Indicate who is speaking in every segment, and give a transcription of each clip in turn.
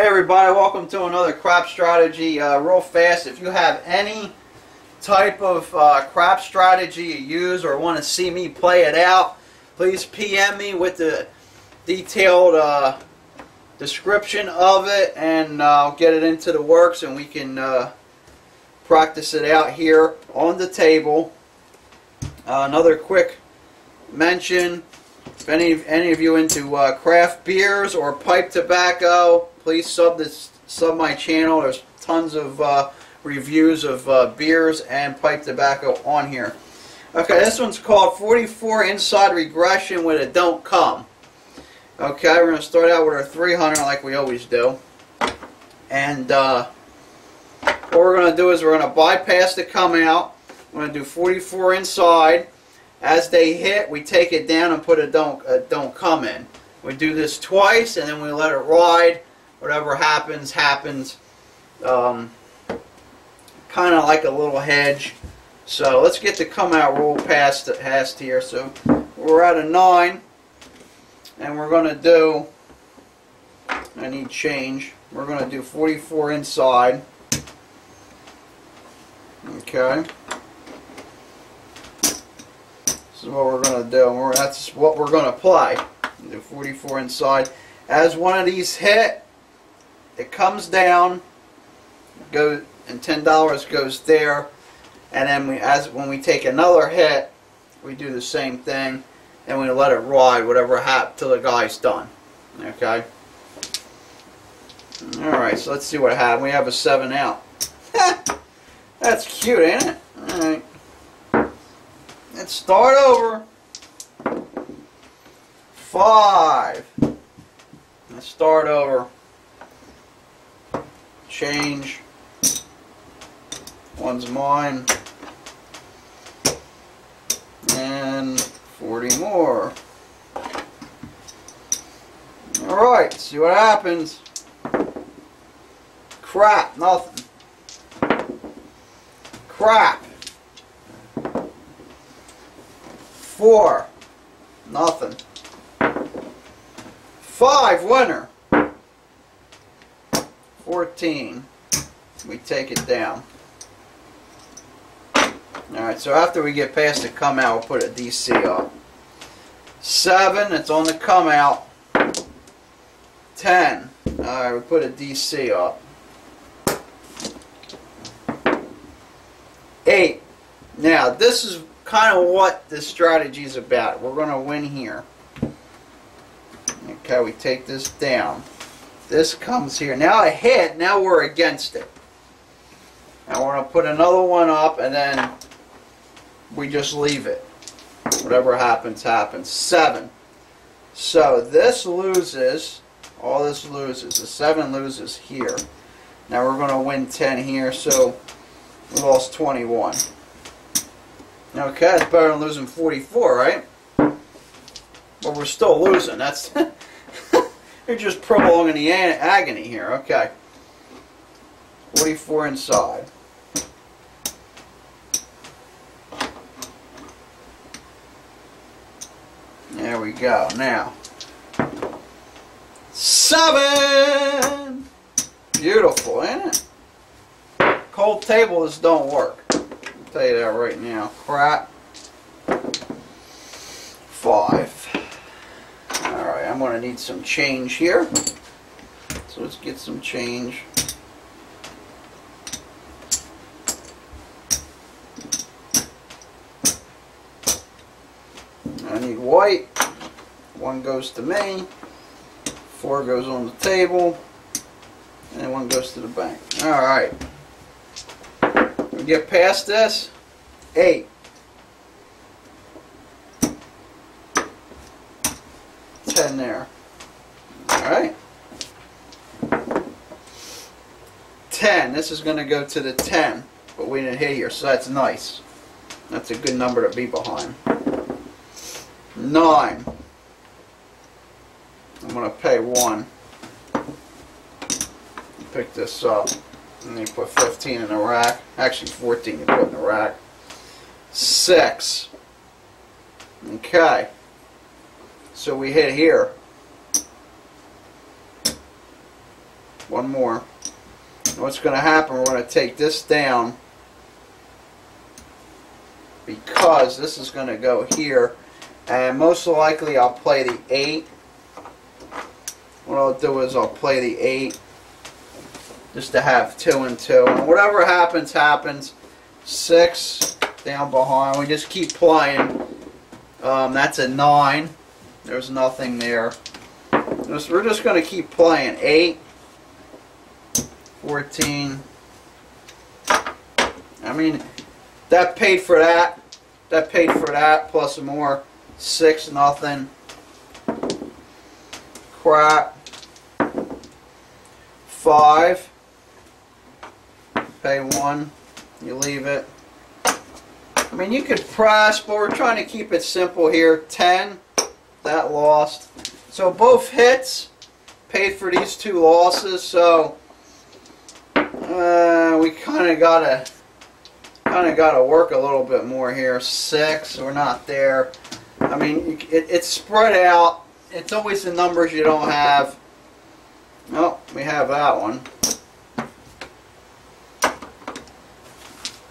Speaker 1: Hey everybody, welcome to another crap strategy. Uh, real fast, if you have any type of uh, crap strategy you use or want to see me play it out, please PM me with the detailed uh, description of it and I'll get it into the works and we can uh, practice it out here on the table. Uh, another quick mention, if any, any of you into uh, craft beers or pipe tobacco, please sub this sub my channel. There's tons of uh, reviews of uh, beers and pipe tobacco on here. Okay, this one's called 44 Inside Regression with a Don't Come. Okay, we're going to start out with our 300 like we always do. And uh, what we're going to do is we're going to bypass the come out. We're going to do 44 inside. As they hit, we take it down and put a don't, a don't come in. We do this twice and then we let it ride whatever happens, happens. Um, kind of like a little hedge. So let's get the come out rule past, past here. So we're at a 9. And we're going to do, I need change. We're going to do 44 inside. Okay. This what we're going to do. That's what we're going to play. Do 44 inside. As one of these hit, it comes down, go and ten dollars goes there, and then we as when we take another hit, we do the same thing, and we let it ride whatever happens till the guy's done. Okay. All right, so let's see what happened. We have a seven out. That's cute, ain't it? All right. Let's start over. Five. Let's start over change. One's mine. And 40 more. Alright, see what happens. Crap, nothing. Crap. Four, nothing. Five, winner. 14, we take it down. Alright, so after we get past the come out, we'll put a DC up. 7, it's on the come out. 10, alright, we put a DC up. 8, now this is kind of what this strategy is about. We're going to win here. Okay, we take this down. This comes here. Now a hit, now we're against it. Now we're going to put another one up and then we just leave it. Whatever happens, happens. Seven. So this loses, all this loses. The seven loses here. Now we're going to win 10 here, so we lost 21. Okay, that's better than losing 44, right? But we're still losing. That's You're just prolonging the agony here. Okay. 44 inside. There we go. Now, seven. Beautiful, ain't it? Cold tables don't work. Tell you that right now. Crap. Five. Alright, I'm going to need some change here. So let's get some change. I need white. One goes to me. Four goes on the table. And one goes to the bank. Alright. Get past this. Eight. 10 there. Alright. 10. This is going to go to the 10. But we didn't hit here, so that's nice. That's a good number to be behind. 9. I'm going to pay 1. Pick this up. And then put 15 in the rack. Actually 14 you put in the rack. 6. Okay. So we hit here. one more. What's going to happen, we're going to take this down because this is going to go here. And most likely I'll play the 8. What I'll do is I'll play the 8 just to have 2 and 2. And whatever happens, happens. 6 down behind. We just keep playing. Um, that's a 9. There's nothing there. We're just going to keep playing. 8, 14. I mean, that paid for that. That paid for that plus some more. 6 nothing. Crap. 5. Pay 1. You leave it. I mean, you could press, but we're trying to keep it simple here. 10, that lost. So both hits paid for these two losses, so uh, we kind of got to kind of got to work a little bit more here. 6, we're not there. I mean, it, it's spread out. It's always the numbers you don't have. Oh, we have that one.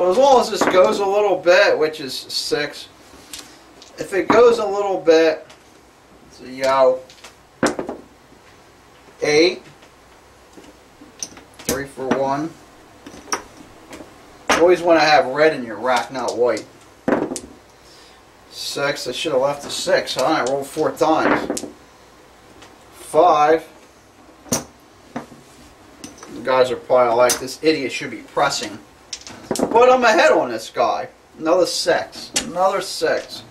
Speaker 1: So as long as this goes a little bit, which is 6, if it goes a little bit, it's a yo. 8, 3 for 1. You always want to have red in your rack, not white. 6, I should have left a 6, huh? I rolled 4 times. 5. You guys are probably like, this idiot should be pressing. But I'm ahead on this guy. Another six. Another six.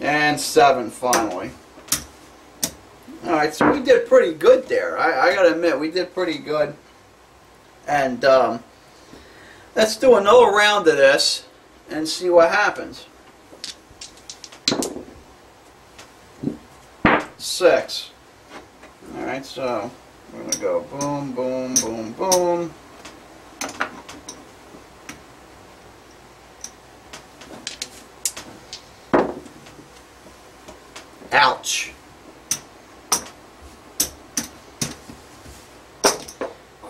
Speaker 1: And seven finally. Alright, so we did pretty good there. I, I gotta admit, we did pretty good. And um, let's do another round of this and see what happens. Six. Alright, so we're gonna go boom, boom, boom, boom.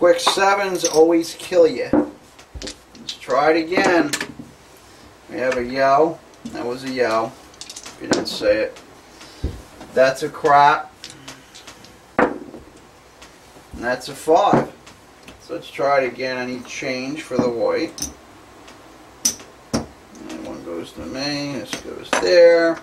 Speaker 1: Quick sevens always kill you. Let's try it again. We have a yo. That was a yo. If you didn't say it. That's a crap. And that's a five. So let's try it again. I need change for the white. And one goes to me. This goes there.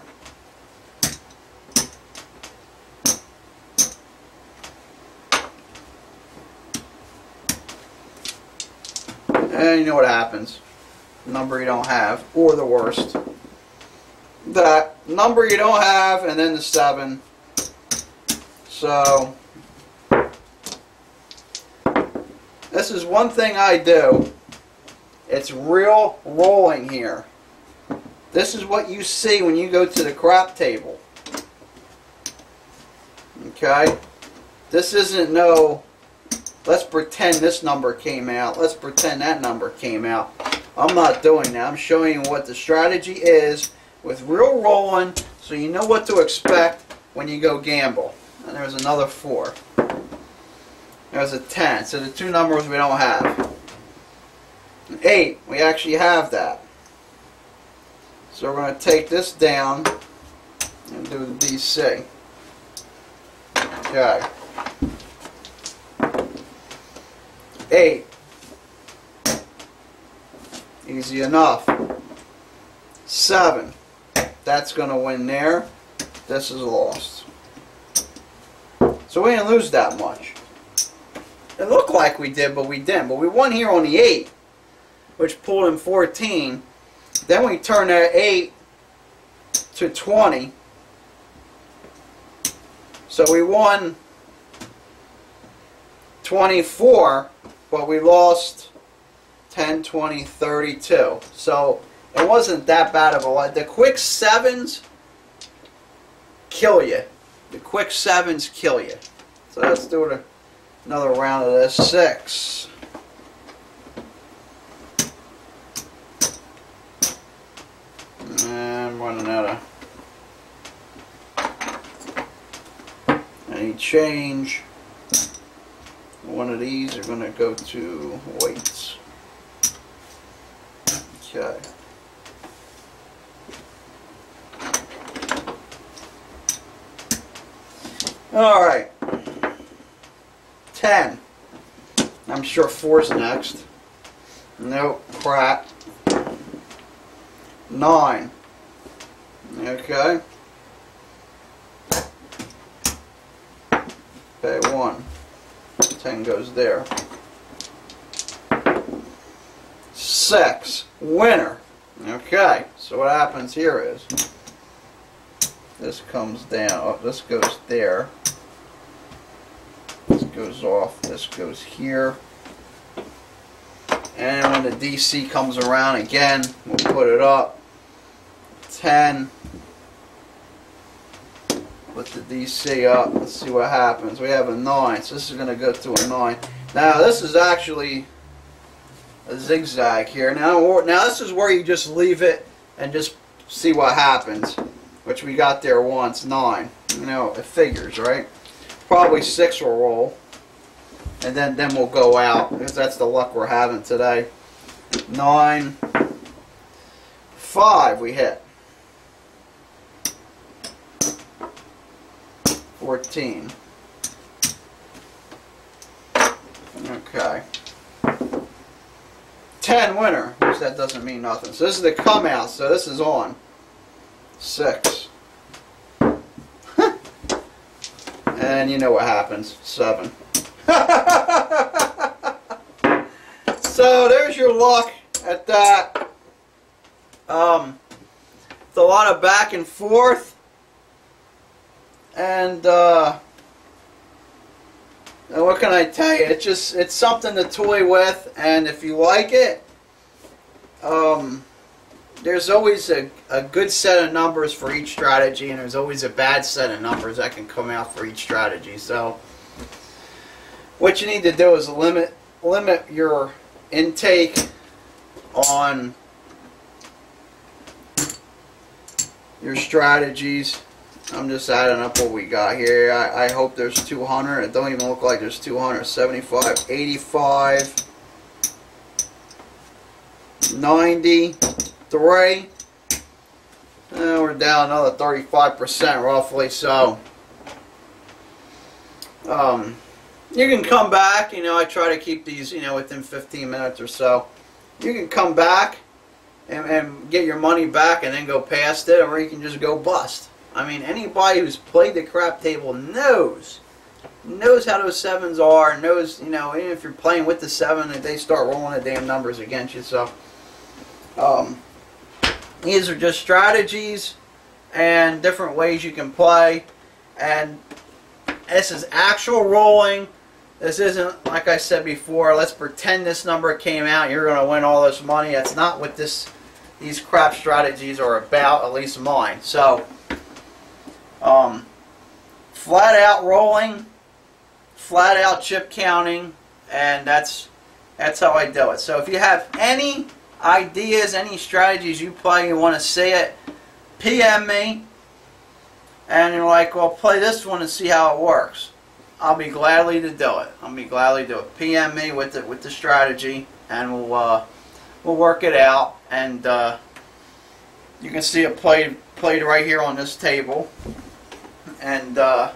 Speaker 1: And you know what happens. Number you don't have, or the worst. That number you don't have, and then the 7. So, this is one thing I do. It's real rolling here. This is what you see when you go to the crap table. Okay? This isn't no Let's pretend this number came out. Let's pretend that number came out. I'm not doing that. I'm showing you what the strategy is with real rolling so you know what to expect when you go gamble. And there's another 4. There's a 10. So the two numbers we don't have. 8, we actually have that. So we're going to take this down and do the DC. Okay. 8. Easy enough. 7. That's going to win there. This is lost. So we didn't lose that much. It looked like we did, but we didn't. But we won here on the 8, which pulled in 14. Then we turned that 8 to 20. So we won 24 but we lost 10, 20, 32. So it wasn't that bad of a lot. The quick sevens kill you. The quick sevens kill you. So let's do another round of this. Six. And running out of any change. One of these are going to go to weights. Okay. All right. 10. I'm sure 4's next. Nope, crap. 9. Okay. Okay, 1. 10 goes there. 6. Winner. Okay, so what happens here is this comes down. Oh, this goes there. This goes off. This goes here. And when the DC comes around again, we'll put it up. 10. Put the DC up. Let's see what happens. We have a 9. So this is going to go to a 9. Now this is actually a zigzag here. Now, now this is where you just leave it and just see what happens. Which we got there once, 9. You know, it figures, right? Probably 6 will roll and then then we'll go out because that's the luck we're having today. Nine, five, we hit. Fourteen. Okay. Ten winner, which that doesn't mean nothing. So this is the come out. So this is on. Six. and you know what happens. Seven. so there's your luck at that. Um, it's a lot of back and forth. And, uh, what can I tell you? It's just, it's something to toy with. And if you like it, um, there's always a, a good set of numbers for each strategy. And there's always a bad set of numbers that can come out for each strategy. So, what you need to do is limit limit your intake on your strategies. I'm just adding up what we got here. I, I hope there's 200. It don't even look like there's 275, 85, 93. And we're down another 35% roughly. So, um, you can come back. You know, I try to keep these, you know, within 15 minutes or so. You can come back and, and get your money back and then go past it, or you can just go bust. I mean, anybody who's played the crap table knows knows how those sevens are. Knows, you know, even if you're playing with the seven, and they start rolling the damn numbers against you. So, um, these are just strategies and different ways you can play. And this is actual rolling. This isn't, like I said before, let's pretend this number came out, you're going to win all this money. That's not what this these crap strategies are about, at least mine. So, um, flat out rolling, flat out chip counting, and that's that's how I do it. So if you have any ideas, any strategies you play, you want to see it, PM me, and you're like, well, play this one and see how it works. I'll be gladly to do it. I'll be gladly to do it. PM me with the with the strategy, and we'll uh, we'll work it out. And uh, you can see it played played right here on this table, and uh,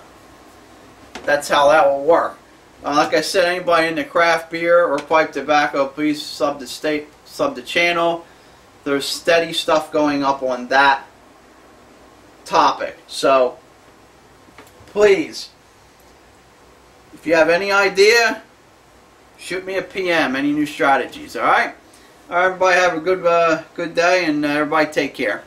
Speaker 1: that's how that will work. Uh, like I said, anybody into craft beer or pipe tobacco, please sub the state sub the channel. There's steady stuff going up on that topic. So please if you have any idea, shoot me a PM. Any new strategies? All right. All right, everybody have a good uh, good day, and uh, everybody take care.